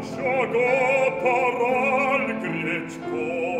Greccio do parol Greccio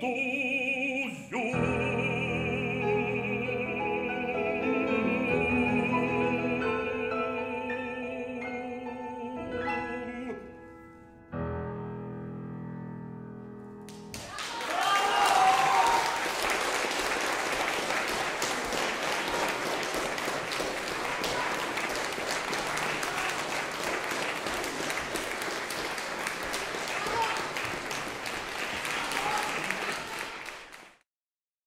du